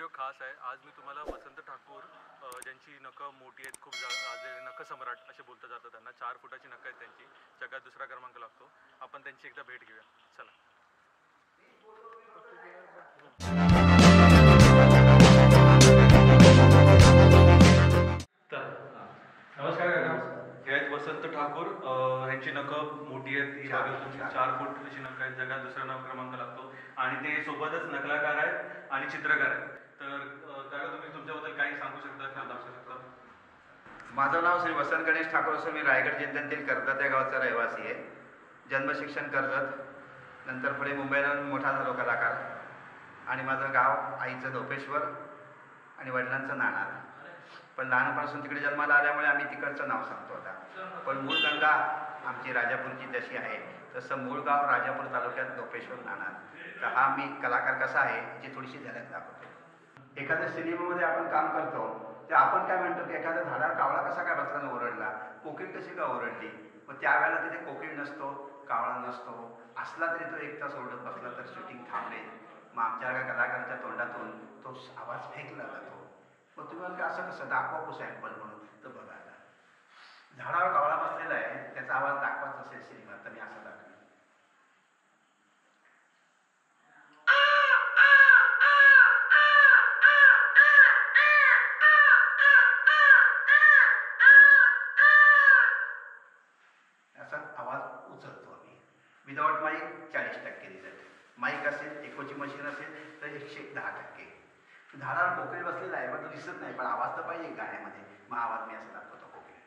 Video खास आहे. आज मी तुम्हाला वसंत ठाकूर ज्यांची नखं मोठी आहेत खूप गाजलेले नखं सम्राट असे बोलतं जातं त्यांना. चार फुटाची नखं आहेत त्यांची. जगात दुसरा क्रमांक लागतो. आपण त्यांची एकदा भेट घेऊया. चला. तर नमस्कार काका हे आहेत वसंत ठाकूर. ह्यांची नखं मोठी आहेत. ही चार- फूट अशी नखं आहेत. जगात दुसरा नाव क्रमांक लागतो. आणि ते सोबतच नकलाकार आहेत आणि चित्रकार आहेत तर अ, काका तुम्ही तुमच्याबद्दल काही सांगू शकता का दाखवू शकता माझं नाव श्री वसंत गणेश ठाकूर असून मी रायगड जिल्ह्यातील कर्जत या गावचा रहिवासी आहे. जन्मशिक्षण कर्जत नंतर पुढे मुंबईला मोठा झालो कलाकार. आणि माझं गाव आईचं दोपेश्वर आणि वडिलांचं नाणार. पण लहानपणापासून तिकडे जन्माला आल्यामुळे आम्ही तिकडचं नाव सांगतो आता. पण मूळ गंगा आमची राजापूरची जशी आहे. तसं मूळ गाव राजापूर तालुक्यात दोपेश्वर नाणार. तर हा मी कलाकार कसा आहे याची थोडीशी झलक दाखवतो. एखाद्या सिनेमामध्ये आपण काम करतो. ते आपण काय म्हणतो की एखाद्या झाडावर कावळा कसा काय बसला ओरडला? कोकिळ कशी का ओरडली? मग त्यावेळेला तिथे कोकिळ नसतो कावळा नसतो. असला तरी तो एक तास ओरडत बसला तर शूटिंग थांबेल. मग आमच्या एका कलाकाराच्या तोंडातून तो आवाज फेकला जातो. मग तुम्ही असं कसं? दाखवा सॅम्पल म्हणून. तर बघायला झाडावर कावळा बसलेला आहे त्याचा आवाज दाखवाच असेल सिनेमात तर मी असं दाखवतो असा आवाज उचलतो आम्ही विदाउट माईक चाळीस टक्के रिझल्ट माईक असेल एकोची मशीन असेल तर एकशे दहा टक्के. झाडावर कोकिळ बसलेला आहे पण तो दिसत नाही पण आवाज तर पाहिजे गाण्यामध्ये. मग आवाज मी असं दाखवतो कोकिळ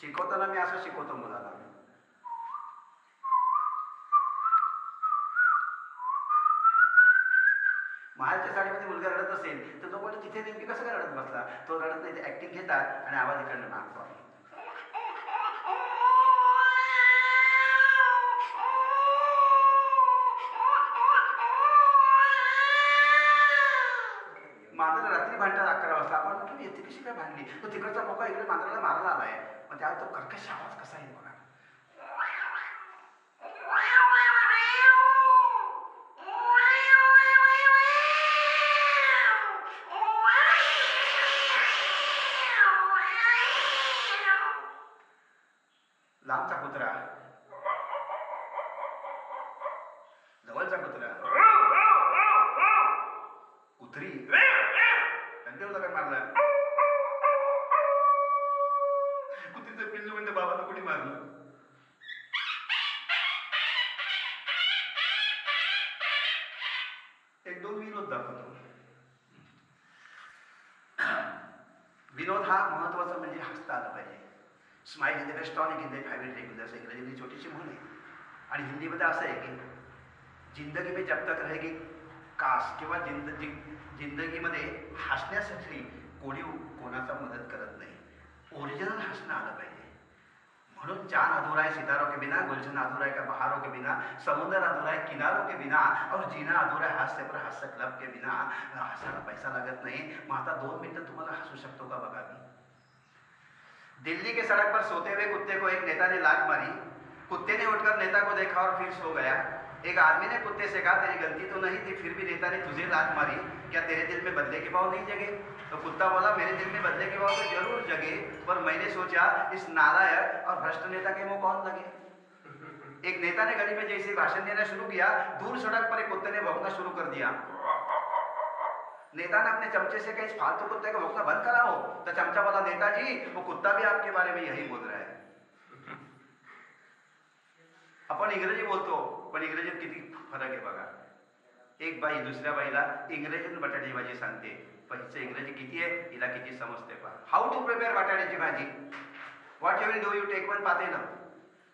शिकवताना मी असं शिकवतो मुलाला. महाराजच्या साडीमध्ये मुलगा रडत असेल तर तो बोलतो तिथे नेमकी कसं काय रडत बसला? तो रडत नाही ते ऍक्टिंग घेतात आणि आवाज इकडनं मागतो आहे मात्र रात्री भांडतात अकरा वाजता आपण म्हटलं येते कशी काय भांडली तो तिकडचा मोका इकडे मांजराला मारायला आलाय मग त्यावेळी तो कर्कश आवाज कसा आहे बघा लांबचा कुत्रा जवळचा कुत्रा कुत्री त्यांच्यावर काय मारला कुत्रीचं पिल्लू म्हणते बाबाला कुणी मारलं एक दोन विनोद दाखवतो. विनोद हा महत्त्वाचा म्हणजे हसता आला पाहिजे. Smile in the restaurant in the family regular असं इंग्रजीची म्हणजे छोटीशी म्हण आहे. आणि हिंदीमध्ये असं आहे की जिंदगी में जब तक रहेगी कास किंवा जिंद जिंदगीमध्ये हसण्यासाठी कोणी कोणाचा मदत करत नाही. ओरिजिनल हसणं आलं पाहिजे. म्हणून चाँद अधूरा है सितारों के बिना, गुलशन अधूरा है बहारों के बिना, समुद्र अधूरा है किनारों के बिना, और जीना अधूरा है हास्य पर हास्य क्लब के बिना हसायला पैसा लागत नहीं। माता आता दोन मिनिटं तुम्हाला हसू शकतो का बघा मी दिल्ली के सड़क पर सोते हुए कुत्ते को एक नेता ने लात मारी। कुत्ते ने उठकर नेता को देखा और फिर सो गया। एक आदमी ने कुत्ते से कहा, तेरी गलती तो नहीं थी, फिर भी नेता ने तुझे लात मारी। क्या तेरे दिल में बदले के भाव नहीं जगे? तो कुत्ता बोला, मेरे दिल में बदले के भाव तो ज़रूर जगे, पर मैंने सोचा, इस नालायक और भ्रष्ट नेता के मुँह कौन लगे? एक नेता ने गली में जैसे भाषण देना शुरू किया, दूर सड़क पर एक कुत्ते ने भौंकना शुरू कर दिया। नेता ने अपने चमचे से कहीं, इस फालतू कुत्ते को भौंकना बंद कराओ। तो चमचा बोला नेताजी वो कुत्ता भी आपके बारे में यही बोल रहा है। आपण इंग्रजी बोलतो पण इंग्रजीत किती फरक आहे बघा. एक बाई दुसऱ्या बाईला इंग्रजीत बटाट्याची भाजी सांगते. पण हिचं इंग्रजी किती आहे? हिला किती समजते पहा. हाऊ टू प्रिपेअर बटाट्याची भाजी? What you will do you take one पाते ना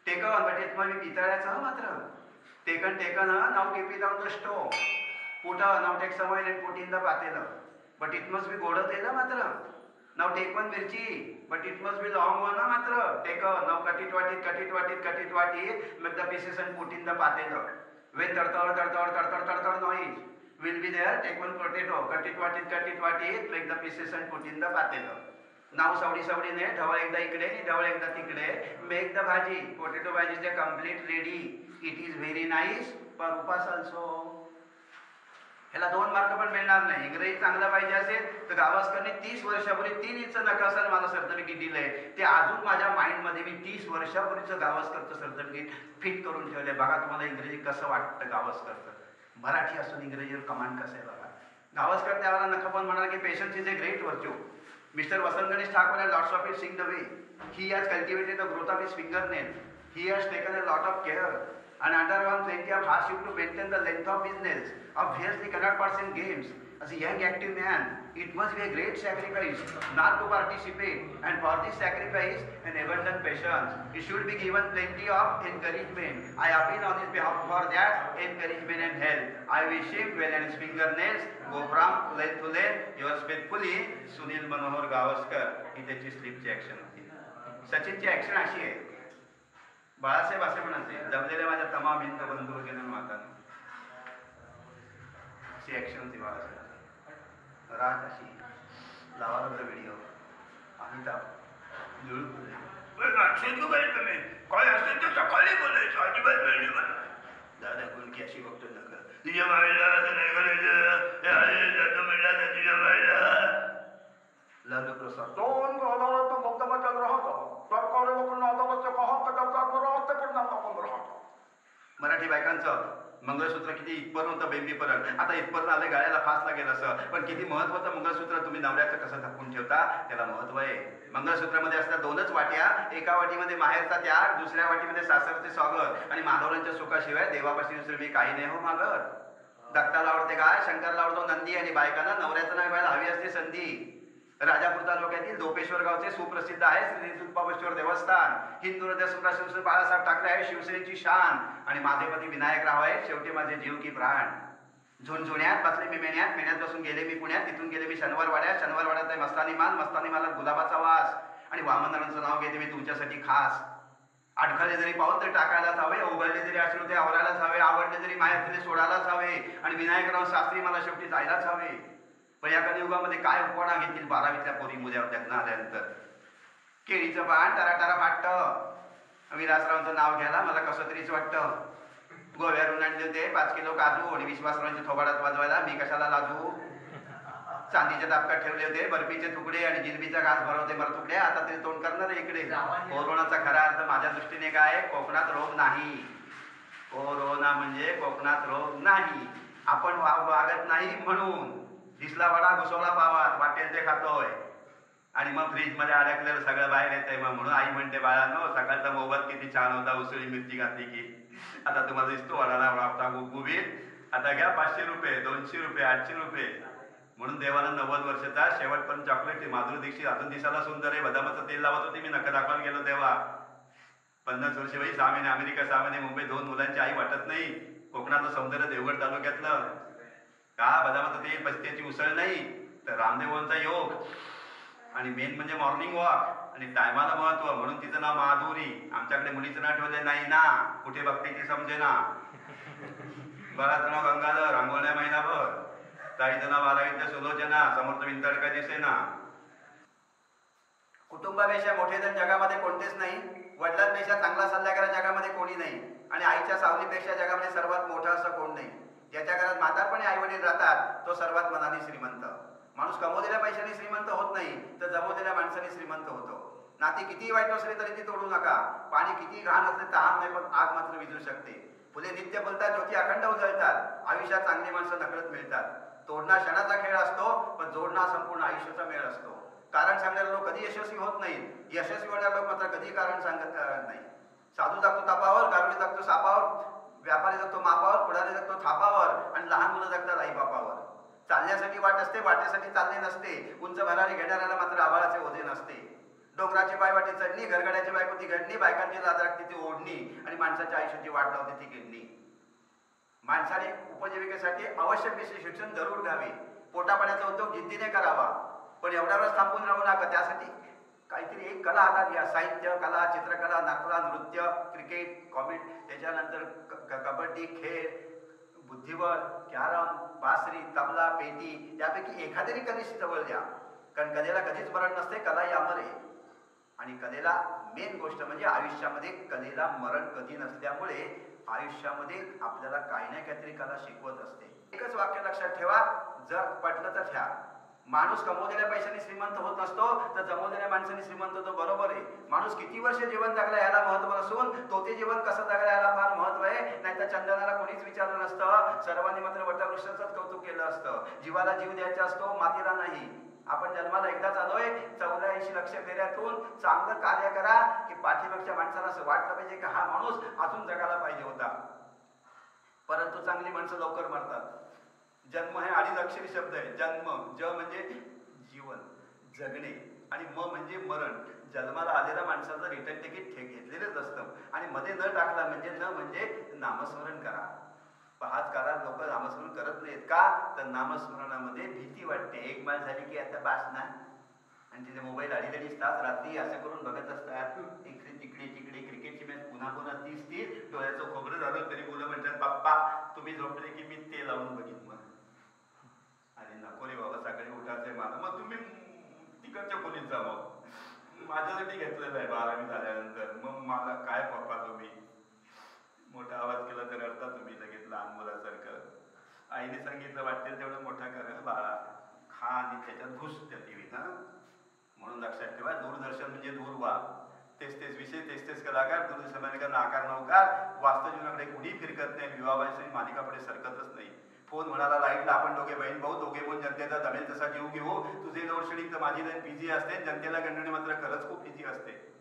टेक वन बट इट मग पितळ्याचं मात्र. Taken taken now keep down the stove put now take समोर अँड पाते ना बट इट मस्ट बी गोडत आहे ना मात्र. नाव टेक वन मिरची but it must be long one मात्र टेक नाव कट इट वाटीत कट इट वाटीत कट इट वाटीत the pieces and put in the पातेलं वे तडतड तडतड तडतड तडतड noise will be there take one potato cut वाटीत what it cut it what it make the pieces and now Savedi सावडी ढवळ एकदा इकडे ढवळ एकदा तिकडे make the bhaji potato bhaji complete ready it is very nice पर उपास ऑल्सो याला दोन मार्क पण मिळणार नाही. इंग्रजी चांगला पाहिजे असेल तर गावस्करने तीस वर्षापूर्वी तीन इंच नकासाला मला सर्टिफिकेट दिलंय. ते अजून माझ्या माइंडमध्ये मी तीस वर्षापूर्वीचं गावस्करचं सर्टिफिकेट फिट करून ठेवलंय. बघा तुम्हाला इंग्रजी कसं वाटतं गावस्करचं. मराठी असून इंग्रजीवर कमांड कसं आहे बघा. गावस्कर त्यावेळेला पण म्हणाला की patience is a great virtue mister Vasant Ganesh Thakur has lots of it since the way he has cultivated the growth of his finger nail he has taken a lot of care and undergone plenty of hardship to to maintain the length of business Obviously cannot participate in games. As a young active man, it must be a great sacrifice not to participate. And for this sacrifice, and abundant patience. It should be given plenty of encouragement. I appeal on his behalf for that encouragement and help. I wish him well and his fingernails go from length to length. Yours faithfully, Sunil Manohar Gavaskar ही त्याची स्लिपची action होती सचिनची action अशी आहे बाळासाहेब असे म्हणायचे जमलेल्या माझ्या तमाम हिंद बंधू वगैरे माता अशी ऍक्शन होती बाळासाहेब राज अशी लावा बरं व्हिडिओ अमिताभ तुम्ही काय असेल ते सकाळी बोलायचं अजिबात वेळ मला. दादा गुणकी अशी बघतो नका तुझ्या मायला असं नाही करायचं. म्हणला तर तुझ्या मायला लालू प्रसाद दोन अदालत मुकदमा चल रहा था सरकारी वकील अदालत से कहा कि जब तक रास्ते पर नाम मराठी बायकांचं मंगळसूत्र किती इथपर्यंत बेबीपर्यंत आता इथपर्यंत आले गाळ्याला फास लागेल असं. पण किती महत्वाचं मंगळसूत्र तुम्ही नवऱ्याचं कसं थकून ठेवता त्याला महत्त्व आहे. मंगळसूत्रामध्ये असल्या दोनच वाट्या एका वाटीमध्ये माहेरचा त्याग दुसऱ्या वाटीमध्ये सासरचे स्वागत आणि माधवरांच्या सुखाशिवाय देवापाशी दुसरे मी काही नाही हो मागत दत्ताला आवडते काय शंकरला आवडतो नंदी आणि बायकांना नवऱ्याचं नाही व्हायला हवी असते संधी. राजापूर तालुक्यातील दोपेश्वर गावचे सुप्रसिद्ध आहे श्री तुल्पाबेश्वर देवस्थान. हिंदू हृदय सुप्रसिद्ध बाळासाहेब ठाकरे आहे शिवसेनेची शान. आणि माझे पती विनायक राव आहे शेवटी माझे जीव की प्राण. झुणझुण्यात बसले मी मेण्यात मेण्यात बसून गेले मी पुण्यात तिथून गेले मी शनिवारवाड्यात. शनिवारवाड्यात आहे मस्तानी माल मस्तानी मालात गुलाबाचा वास. आणि वामनरांचं नाव घेते मी तुमच्यासाठी खास. अडखळले जरी पाऊल तरी टाकायलाच हवे उघडले जरी अश्रू ते आवरायलाच हवे आवडले जरी माहेर सोडायलाच हवे. आणि विनायकराव शास्त्री मला शेवटी जायलाच हवे. मग या कलियुगामध्ये काय उपवाडा घेतील बारावीतल्या पोरी मुद्यावर त्यातनं आल्यानंतर? केळीचं पान टराटारा टरा विलासरावांचं नाव घ्यायला मला कसं तरीच वाटतं. गोव्यावरून आणले होते पाच किलो काजू आणि विश्वासरावांच्या थोबाडात वाजवायला मी कशाला लाजू? चांदीच्या दाबकात ठेवले होते बर्फीचे तुकडे आणि जिलबीचा घास भरवते मला तुकडे. आता तरी तोंड करणार इकडे. कोरोनाचा खरा अर्थ माझ्या दृष्टीने काय? कोकणात रोग नाही. कोरोना म्हणजे कोकणात रोग नाही. आपण वा- वागत नाही म्हणून. दिसला वडा घुसवला पावा वाटेल ते खातोय आणि मग फ्रीजमध्ये अडकलेलं सगळं बाहेर येतंय मग म्हणून आई म्हणते बाळांनो सकाळचा मोबाईल किती छान होता उसळी मिरची घातली की. आता तुम्हाला दिसतो वडाला वापता गुबगुबीत आता घ्या पाचशे रुपये दोनशे रुपये आठशे रुपये. म्हणून देवाला नव्वद वर्षाचा शेवटपर्यंत चॉकलेट माधुरी दीक्षित अजून दिसायला सुंदर आहे. बदामाचं तेल लावत होती मी नका दाखवायला गेलो तेव्हा. पन्नास वर्ष वयी सहा महिने अमेरिका सहा महिने मुंबई दोन मुलांची आई वाटत नाही. कोकणाचं सौंदर्य देवगड तालुक्यातलं. का बदामाचं तेल पस्त्याची उसळ नाही तर रामदेवांचा योग. आणि मेन म्हणजे मॉर्निंग वॉक आणि टायमाला महत्त्व म्हणून तिचं नाव माधुरी. आमच्याकडे मुलीचं नाव ठेवलं नाही ना कुठे बघते ते समजे ना बाळाचं नाव गंगाधर रांगोळ्या महिनाभर. ताईचं नाव आराविद्य सुलोचना समर्थ विंतडका दिसेना. कुटुंबापेक्षा मोठे जण जगामध्ये कोणतेच नाही. वडिलांपेक्षा चांगला सल्लागार जगामध्ये कोणी नाही. आणि आईच्या सावलीपेक्षा जगामध्ये सर्वात मोठा असं कोण नाही. ज्याच्या घरात म्हातारपणे आई वडील राहतात तो सर्वात मनाने श्रीमंत. माणूस कमवलेल्या पैशाने श्रीमंत होत नाही तर जमवलेल्या माणसाने श्रीमंत होतो. नाती किती वाईट असले तरी ती तोडू नका. पाणी किती घाण असले तहान नाही पण आग मात्र विजू शकते. फुले नित्य बोलतात ज्योती अखंड उजळतात. आयुष्यात चांगली माणसं नकळत मिळतात. तोडणा क्षणाचा खेळ असतो पण जोडणा संपूर्ण आयुष्याचा मेळ असतो. कारण सांगणारे लोक कधी यशस्वी होत नाहीत. यशस्वी होणारे लोक मात्र कधी कारण सांगत नाही साधू जागतो तापावर गारुडी जागतो सापावर. वाट असते वाटेसाठी चालणे नसते. उंच भरारी घेणाऱ्याला मात्र आभाळाचे ओझे नसते. डोंगराची पायवाटी चढणी घरगड्याची बायको ती घडणी बायकांची लाज ती ओढणी आणि माणसाच्या आयुष्याची वाट लावते ती गिरणी. माणसाने उपजीविकेसाठी आवश्यक विषय शिक्षण जरूर घ्यावे. पोटापाण्याचा उद्योग जिद्दीने करावा. पण एवढ्यावरच थांबून राहू नका. त्यासाठी काहीतरी एक कला हातात घ्या. साहित्य कला चित्रकला नाटकला नृत्य क्रिकेट कॉमेडी त्याच्यानंतर कबड्डी खेळ बुद्धिबळ कॅरम बासरी तबला पेटी यापैकी एखादी कनिष्ठ जवळ द्या. कारण कलेला कधीच मरण नसते कला यामध्ये. आणि कलेला मेन गोष्ट म्हणजे आयुष्यामध्ये कलेला मरण कधी नसल्यामुळे आयुष्यामध्ये आपल्याला काही ना काहीतरी कला शिकवत असते. एकच वाक्य लक्षात ठेवा जर पटलं तर ठ्या. माणूस कमवलेल्या पैशाने श्रीमंत होत नसतो तर जमवलेल्या माणसाने श्रीमंत होतो बरोबर आहे. माणूस किती वर्ष जीवन जगला याला महत्त्व नसून तो ते जीवन कसं जगला याला फार महत्त्व आहे. नाहीतर चंदनाला कोणीच विचारलं नसतं. सर्वांनी मात्र वटवृक्षाचंच कौतुक केलं असतं. जीवाला जीव द्यायचा असतो मातीला नाही. आपण जन्माला एकदाच आलोय. चौऱ्याऐंशी लक्ष फेऱ्यातून चांगलं कार्य करा की पाठीमागच्या माणसाला असं वाटलं पाहिजे की हा माणूस अजून जगायला पाहिजे होता. परंतु चांगली माणसं लवकर मरतात. जन्म हे अडीच अक्षरी शब्द आहे. जन्म ज म्हणजे जीवन जगणे आणि म म्हणजे मरण. जन्माला आलेल्या माणसाचं रिटर्न तिकीट ठे घेतलेलंच असतं. आणि मध्ये न टाकला म्हणजे न म्हणजे नामस्मरण करा. पाच करा लोक नामस्मरण करत नाहीत का? तर नामस्मरणामध्ये भीती वाटते. एक माळ झाली की आता बास ना. आणि तिथे मोबाईल अडीच तास रात्री असं करून बघत असतात. इकडे तिकडे तिकडे क्रिकेटची मॅच पुन्हा पुन्हा तीस तीस डोळ्याचं खोबरं झालं तरी मुलं म्हणतात बाप्पा तुम्ही झोपले की मी ते लावून बघितलं मग अरे नको रे बाबा सकाळी उठायचंय मला मग तुम्ही तिकडच्या खोलीत जा मग माझ्यासाठी घेतलेलं आहे बारावी झाल्यानंतर मग मला काय पप्पा तुम्ही मोठा आवाज केला तर रडता तुम्ही लगेच लहान मुलासारखं आईने सांगितलं वाटेल तेवढं मोठा कर बाळा. खा आणि त्याच्यात घुस त्या टीव्हीत हा. म्हणून लक्षात ठेवा दूरदर्शन म्हणजे दूर व्हा तेच तेच विषय तेच तेच कलाकार दूरदर्शन आकार नवकार वास्तव जीवनाकडे कुणी फिरकत नाही विवाहाची मालिकापुढे सरकतच नाही. फोन म्हणाला लाईटला आपण दोघे बहीण भाऊ दोघे बोल जनतेचा जमेल तसा जीव घेऊ. तुझे लोडशेडिंग तर माझी लाईन बिझी असते. जनतेला गणणे मात्र खरंच खूप बिझी असते.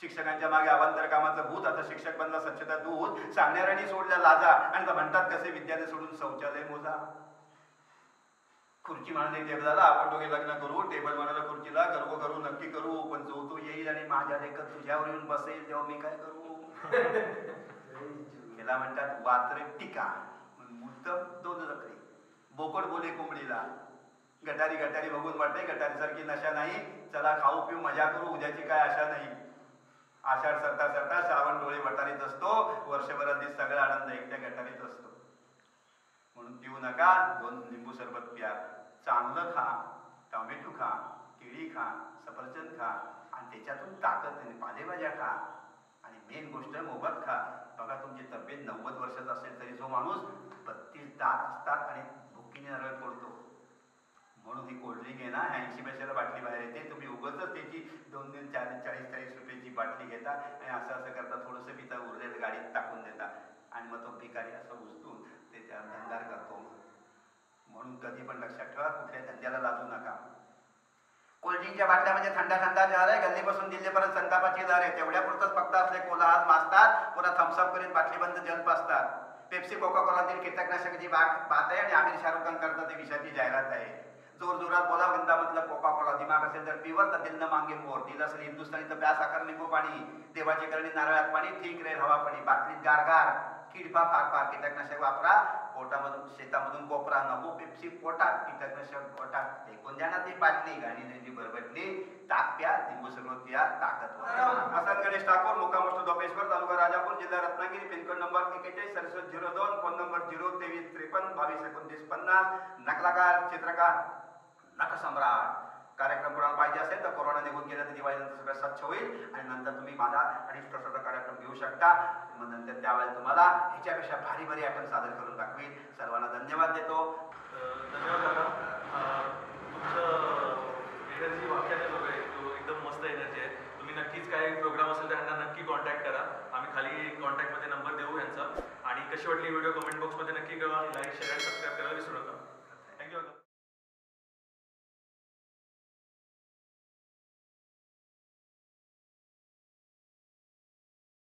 शिक्षकांच्या मागे अवांतर कामाचं भूत आता शिक्षक बनला स्वच्छता दूत सांगणाऱ्यांनी सोडल्या लाजा. आणि म्हणतात कसे विद्यालय सोडून शौचालय मोजा? खुर्ची म्हणाली टेबलाला आपण दोघे लग्न करू टेबल म्हणाला खुर्चीला गर्व करू नक्की करू पण जो तो येईल आणि माझ्या लेखत तुझ्यावर येऊन बसेल तेव्हा मी काय करू? त्याला म्हणतात वात्र टीका. मुद्दम दोन रकडी बोकड बोले कोंबडीला. गटारी गटारी बघून वाटते गटारी सारखी नशा नाही. चला खाऊ पिऊ मजा करू उद्याची काय आशा नाही. आषाढ सरता सरता श्रावण डोळे वटारीत असतो वर्षभरात सगळा आनंद एकट्या गटारीत असतो. म्हणून पिऊ नका दोन लिंबू सरबत प्या. चांगलं खा टोमॅटो खा केळी खा सफरचंद खा आणि त्याच्यातून ताकद पालेभाज्या खा. आणि मेन गोष्ट मोबत खा. बघा तुमची तब्येत नव्वद वर्षाचा असेल तरी जो माणूस बत्तीस दात असतात आणि भुकीने नरळ पडतो म्हणून ही कोल्ड्रिंक आहे ना ऐंशी पैशाला बाटली बाहेर येते. तुम्ही उगच त्याची दोन दोन चार चाळीस चाळीस रुपयाची बाटली घेता आणि असं असं करता थोडंसं पिता उरलेलं गाडीत टाकून देता. आणि मग तो भिकारी असं उचलून ते त्या धंदार करतो म्हणून कधी पण लक्षात ठेवा कुठल्या धंद्याला लाजू नका. कोल्ड्रिंकच्या बाटल्यामध्ये म्हणजे थंडा थंडा जहर आहे. गल्लीपासून दिल्लीपर्यंत संतापाची लहर आहे. तेवढ्या पुरतच फक्त असले कोला हात मासतात पुन्हा थम्सअप करीत बाटली बंद जल पासतात पेप्सी कोका कोलातील कीटकनाशकाची बाग बात आहे आणि आमिर शाहरुख खान करता ते विषाची जाहिरात आहे. जोर जोरात बोला गंदा मतलब कोका कोला दिमाग असेल तर पिवर तर दिल मागे मोर. दिल असेल हिंदुस्थानी तर प्यास आकार लिंबू पाणी देवाचे करणी नारळात पाणी ठीक रे हवा पाणी. बाटलीत गारगार किडपा फार फार. कीटकनाशक वापरा. पोटामधून शेतामधून कोपरा नको पेप्सी पोटात. कीटकनाशक पोटात. एकूण द्या ना ती बाटली. गाणी नेली बरबटली. ताक प्या लिंबू सरबत प्या ताकद असत गणेश ठाकूर मुक्कामोष्ट दोपेश्वर तालुका राजापूर जिल्हा रत्नागिरी पिनकोड नंबर एकेचाळीस सदुसष्ट झिरो दोन फोन नंबर झिरो तेवीस त्रेपन्न बावीस एकोणतीस पन्नास. नकलाकार चित्रकार. नटसम्राट कार्यक्रम कोणाला पाहिजे असेल तर कोरोना निघून गेला तर दिवाळीनंतर सगळं स्वच्छ होईल आणि नंतर तुम्ही माझा अडीच छोटा कार्यक्रम घेऊ शकता. मग नंतर त्यावेळेला तुम्हाला ह्याच्यापेक्षा भारी भारी आपण सादर करून दाखवील सर्वांना धन्यवाद देतो. धन्यवाद दादा. तुमचं एनर्जी वाक्याने लोक आहे तो एकदम मस्त एनर्जी आहे. तुम्ही नक्कीच काही प्रोग्राम असेल तर ह्यांना नक्की कॉन्टॅक्ट करा. आम्ही खाली कॉन्टॅक्टमध्ये नंबर देऊ ह्यांचा. आणि कशी वाटली व्हिडिओ कमेंट बॉक्समध्ये नक्की करा लाईक शेअर सबस्क्राईब करायला विसरू नका.